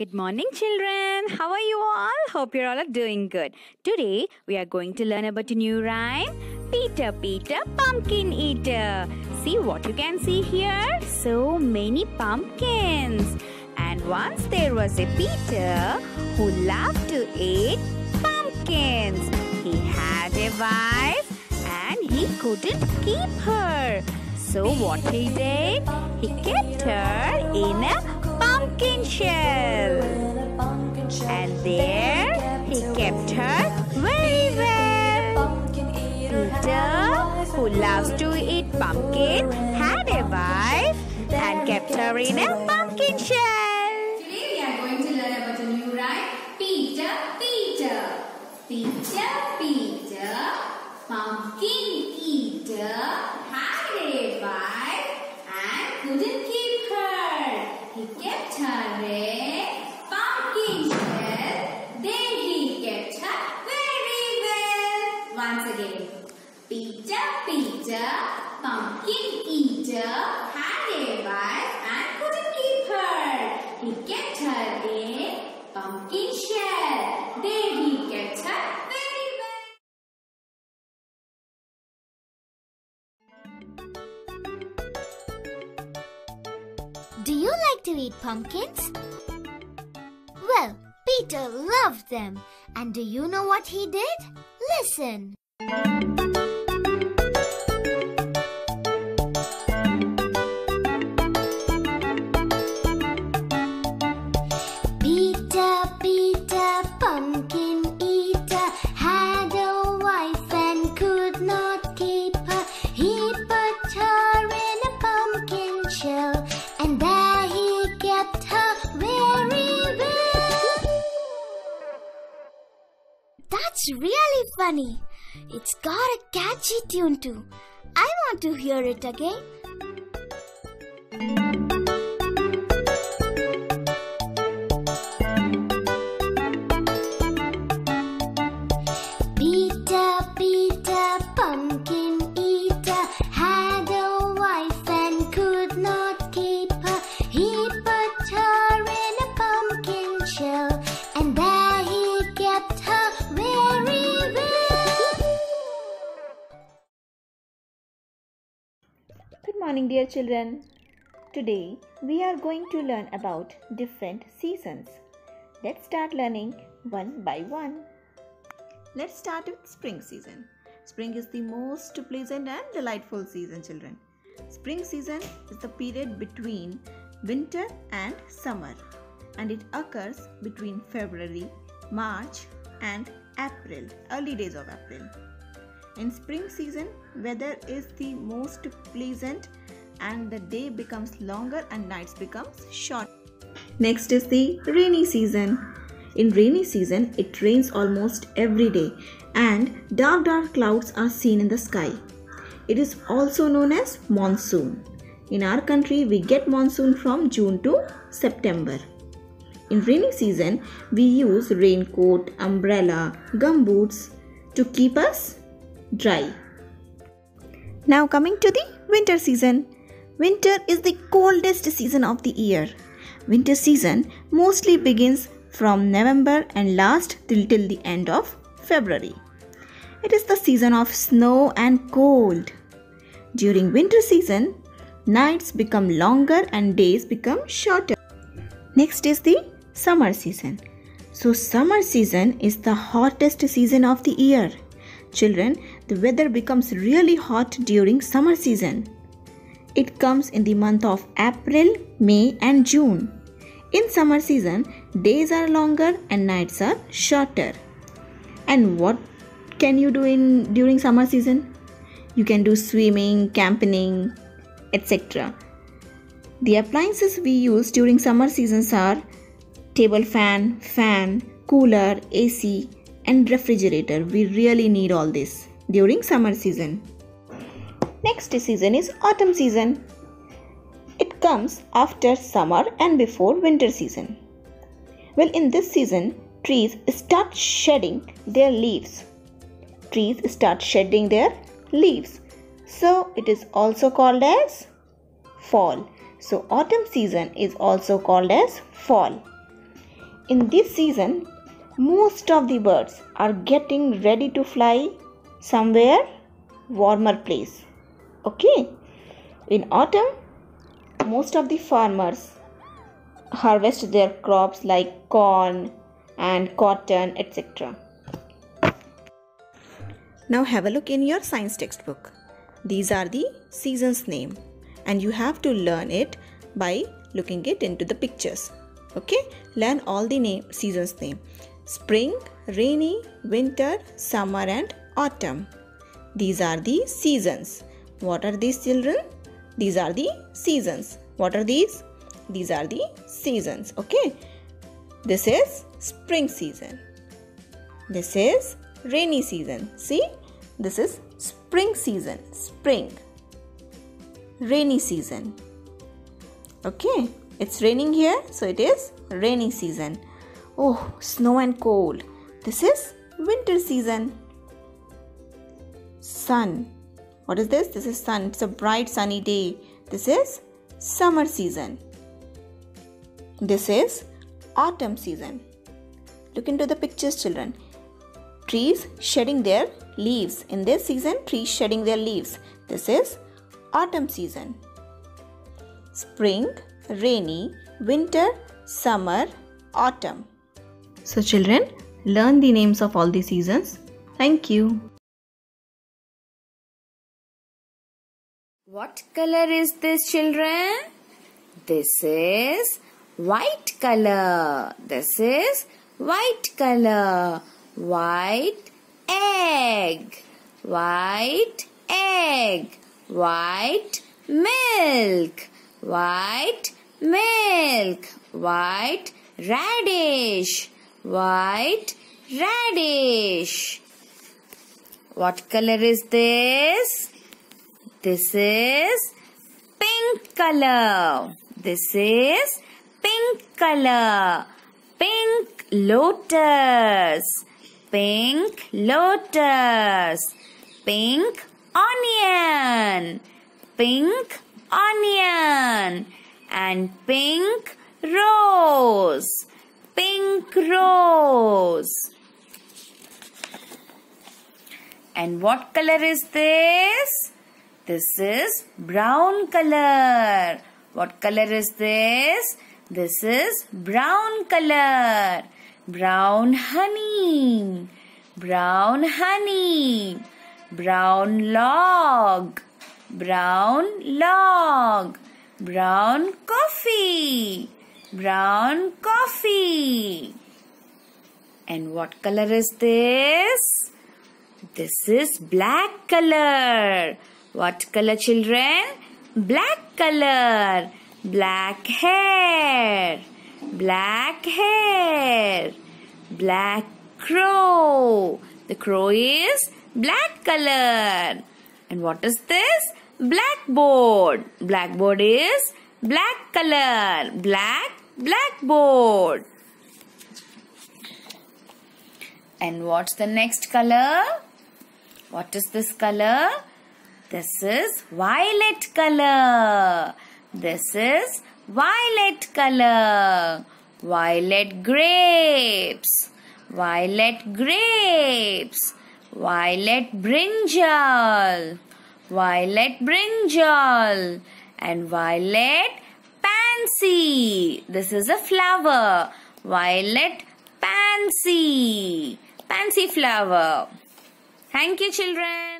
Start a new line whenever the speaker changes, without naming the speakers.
Good morning, children. How are you all? Hope you're all doing good. Today, we are going to learn about a new rhyme Peter, Peter, Pumpkin Eater. See what you can see here? So many pumpkins. And once there was a Peter who loved to eat pumpkins. He had a wife and he couldn't keep her. So what he did? He kept her in a pumpkin shell. And there he kept her very well. Peter, who loves to eat pumpkin, had a wife and kept her in a pumpkin shell.
Today we are going to learn about a new rhyme. Peter, Peter. Peter, Peter, pumpkin eater, had a wife and couldn't keep. He kept her in pumpkin shell. Then he kept her very well. Once again. Peter, Peter, pumpkin eater, had a wife and
Do you like to eat pumpkins? Well, Peter loved them. And do you know what he did? Listen. That's really funny. It's got a catchy tune too. I want to hear it again.
Good morning, dear children. Today we are going to learn about different seasons. Let's start learning one by one. Let's start with spring season. Spring is the most pleasant and delightful season, children. Spring season is the period between winter and summer and it occurs between February, March, and April, early days of April. In spring season, weather is the most pleasant and the day becomes longer and nights becomes short. Next is the rainy season. In rainy season, it rains almost every day and dark dark clouds are seen in the sky. It is also known as monsoon. In our country, we get monsoon from June to September. In rainy season, we use raincoat, umbrella, gumboots to keep us dry. Now coming to the winter season. Winter is the coldest season of the year. Winter season mostly begins from November and lasts till, till the end of February. It is the season of snow and cold. During winter season, nights become longer and days become shorter. Next is the summer season. So, summer season is the hottest season of the year. Children, the weather becomes really hot during summer season. It comes in the month of April, May, and June. In summer season, days are longer and nights are shorter. And what can you do in during summer season? You can do swimming, camping, etc. The appliances we use during summer seasons are table fan, fan, cooler, AC, and refrigerator. We really need all this during summer season. Next season is autumn season. It comes after summer and before winter season. Well, in this season, trees start shedding their leaves. Trees start shedding their leaves. So, it is also called as fall. So, autumn season is also called as fall. in this season, most of the birds are getting ready to fly somewhere warmer place. Okay. In autumn, most of the farmers harvest their crops like corn and cotton, etc. Now have a look in your science textbook. These are the seasons name and you have to learn it by looking it into the pictures. Okay, learn all the name seasons name. Spring, rainy, winter, summer and autumn. These are the seasons. What are these children? These are the seasons. What are these? These are the seasons. Okay. This is spring season. This is rainy season. See? This is spring season. Spring. Rainy season. Okay. It's raining here, so it is rainy season. Oh, snow and cold. This is winter season. Sun. What is this? This is sun. It's a bright sunny day. This is summer season. This is autumn season. Look into the pictures, children. Trees shedding their leaves. In this season, trees shedding their leaves. This is autumn season. Spring, rainy, winter, summer, autumn. So, children, learn the names of all the seasons. Thank you.
What color is this, children? This is white color. This is white color. White egg. White egg. White milk. White milk. White radish. White radish. What color is this? This is pink color. This is pink color. Pink lotus. Pink lotus. Pink onion. Pink onion. And pink rose. Pink rose. And what color is this? This is brown color. What color is this? This is brown color. Brown honey. Brown honey. Brown log. Brown log. Brown coffee. Brown coffee. And what color is this? This is black color. What color children? Black color. Black hair. Black hair. Black crow. The crow is black color. And what is this? Blackboard. Blackboard is black color. Black blackboard. And what's the next color? What is this color? This is violet color. This is violet color. Violet grapes. Violet grapes. Violet brinjal. Violet brinjal. And violet pansy. This is a flower. Violet pansy. Pansy flower. Thank you children.